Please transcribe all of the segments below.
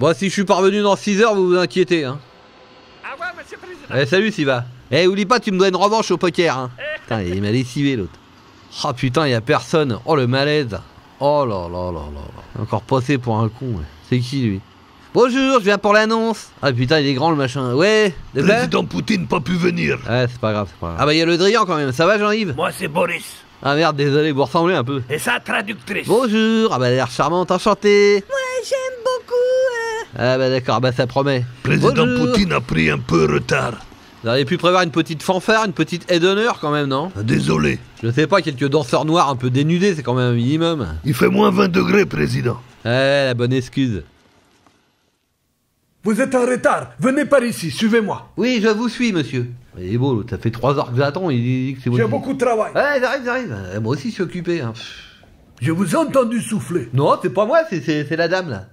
Bon, si je suis parvenu dans 6 heures, vous vous inquiétez, hein. Au revoir, monsieur le président. Eh, salut, Siva. Eh, oublie pas, tu me dois une revanche au poker, hein. Putain, il m'a lessivé, l'autre. Oh putain, y a personne. Oh, le malaise. Oh là là là là là. Encore passé pour un con, ouais. C'est qui, lui? Bonjour, je viens pour l'annonce. Ah putain, il est grand, le machin. Ouais, de Président Poutine pas pu venir. Ouais, c'est pas grave, c'est pas grave. Ah bah, y a le Drian quand même. Ça va, Jean-Yves? Moi, c'est Boris. Ah merde, désolé, vous ressemblez un peu. Et sa traductrice. Bonjour, ah bah, elle a l'air charmante, enchantée. Ouais. Ah bah, d'accord, bah, ça promet. Président Bonjour. Poutine a pris un peu retard. Vous auriez pu prévoir une petite fanfare, une petite aide d'honneur quand même, non? Désolé. Je sais pas, quelques danseurs noirs un peu dénudés, c'est quand même un minimum. Il fait moins 20 degrés, président. Ouais, la bonne excuse. Vous êtes en retard. Venez par ici, suivez-moi. Oui, je vous suis, monsieur. Il est beau, ça fait trois heures que j'attends, il dit que c'est J'ai moi. beaucoup de travail. Ouais, j'arrive, j'arrive. Euh, Moi aussi, je suis occupé. Hein. Je vous ai entendu souffler. Non, c'est pas moi, c'est la dame, là.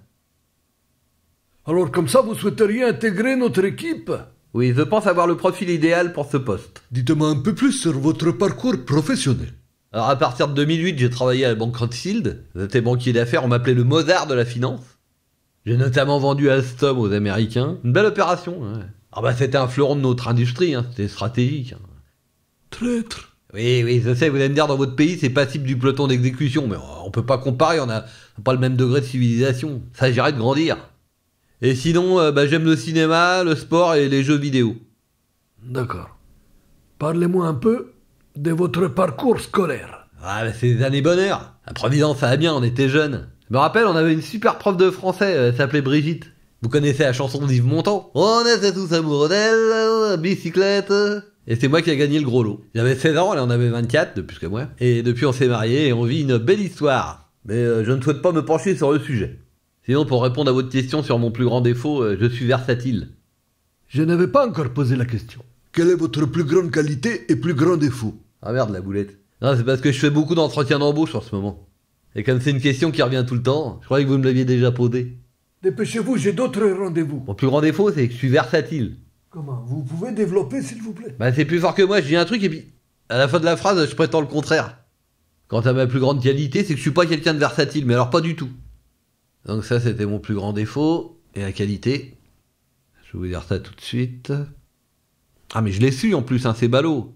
Alors comme ça, vous souhaiteriez intégrer notre équipe? Oui, je pense avoir le profil idéal pour ce poste. Dites-moi un peu plus sur votre parcours professionnel. Alors, à partir de 2008, j'ai travaillé à la banque Rothschild. J'étais banquier d'affaires, on m'appelait le Mozart de la finance. J'ai notamment vendu Alstom aux Américains. Une belle opération, ouais. Ah bah, c'était un fleuron de notre industrie, hein. c'était stratégique. hein. Traître. Oui, oui, je sais, vous allez me dire, dans votre pays, c'est passible du peloton d'exécution, mais on peut pas comparer, on a pas le même degré de civilisation. Ça agirait de grandir. Et sinon, euh, bah, j'aime le cinéma, le sport et les jeux vidéo. D'accord. Parlez-moi un peu de votre parcours scolaire. Ah, bah, c'est des années bonheur. À Providence, ça va bien, on était jeunes. Je me rappelle, on avait une super prof de français, euh, elle s'appelait Brigitte. Vous connaissez la chanson d'Yves Montand? On était tous amoureux d'elle, bicyclette. Et c'est moi qui ai gagné le gros lot. J'avais 16 ans, elle en avait 24, de plus que moi. Et depuis, on s'est mariés et on vit une belle histoire. Mais euh, je ne souhaite pas me pencher sur le sujet. Sinon, pour répondre à votre question sur mon plus grand défaut, euh, je suis versatile. Je n'avais pas encore posé la question. Quelle est votre plus grande qualité et plus grand défaut? Ah merde, la boulette. Non, c'est parce que je fais beaucoup d'entretiens d'embauche en ce moment. Et comme c'est une question qui revient tout le temps, je croyais que vous me l'aviez déjà posée. Dépêchez-vous, j'ai d'autres rendez-vous. Mon plus grand défaut, c'est que je suis versatile. Comment? Vous pouvez développer, s'il vous plaît? Bah, c'est plus fort que moi, je dis un truc et puis, à la fin de la phrase, je prétends le contraire. Quant à ma plus grande qualité, c'est que je suis pas quelqu'un de versatile, mais alors pas du tout. Donc ça, c'était mon plus grand défaut. Et la qualité, je vais vous dire ça tout de suite. Ah, mais je l'ai su en plus, hein, c'est ballot.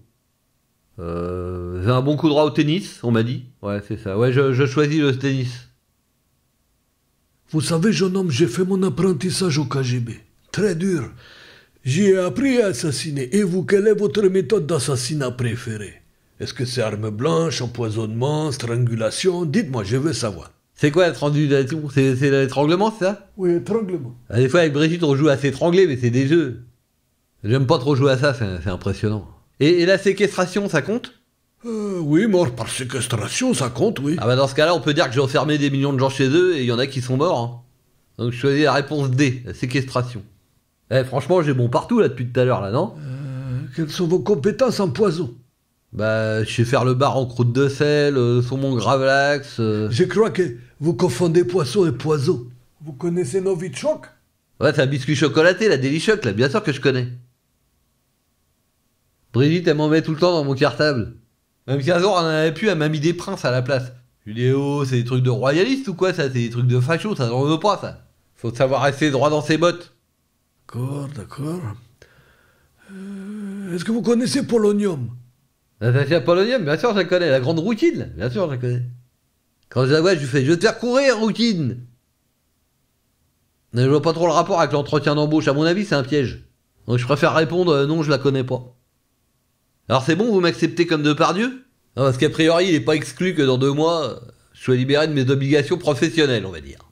Euh, j'ai un bon coup droit au tennis, on m'a dit. Ouais, c'est ça. Ouais, je, je choisis le tennis. Vous savez, jeune homme, j'ai fait mon apprentissage au KGB. Très dur. J'y ai appris à assassiner. Et vous, quelle est votre méthode d'assassinat préférée? Est-ce que c'est arme blanche, empoisonnement, strangulation? Dites-moi, je veux savoir. C'est quoi la C'est l'étranglement, c'est ça? Oui, étranglement. Ah, Des fois, avec Brigitte, on joue à s'étrangler, mais c'est des jeux. J'aime pas trop jouer à ça, c'est c'est impressionnant. Et, et la séquestration, ça compte? Euh, oui, mort par séquestration, ça compte, oui. Ah bah dans ce cas-là, on peut dire que j'ai enfermé des millions de gens chez eux et il y en a qui sont morts. hein. Donc je choisis la réponse D, la séquestration. Eh, franchement, j'ai bon partout là depuis tout à l'heure, là, non? Euh, quelles sont vos compétences en poison? Bah, je sais faire le bar en croûte de sel, euh, saumon gravlax. euh. Je crois que vous confondez poisson et poison. Vous connaissez Novichok Ouais, c'est un biscuit chocolaté, la Delichoc, là, bien sûr que je connais. Brigitte, elle m'en met tout le temps dans mon cartable. Même qu'un jour, elle en avait plus, elle m'a mis des princes à la place. Je lui dis, oh, c'est des trucs de royalistes ou quoi, ça C'est des trucs de facho, ça j'en veux pas, ça. Faut savoir rester droit dans ses bottes. D'accord, d'accord. Euh, Est-ce que vous connaissez Polonium? Natacha Polonium, bien sûr, je la connais. La grande routine, bien sûr, je la connais. Quand je la vois, je lui fais, je vais te faire courir, routine. Mais je vois pas trop le rapport avec l'entretien d'embauche. À mon avis, c'est un piège. Donc je préfère répondre, euh, non, je la connais pas. Alors c'est bon, vous m'acceptez comme de par Dieu? Parce qu'a priori, il est pas exclu que dans deux mois, je sois libéré de mes obligations professionnelles, on va dire.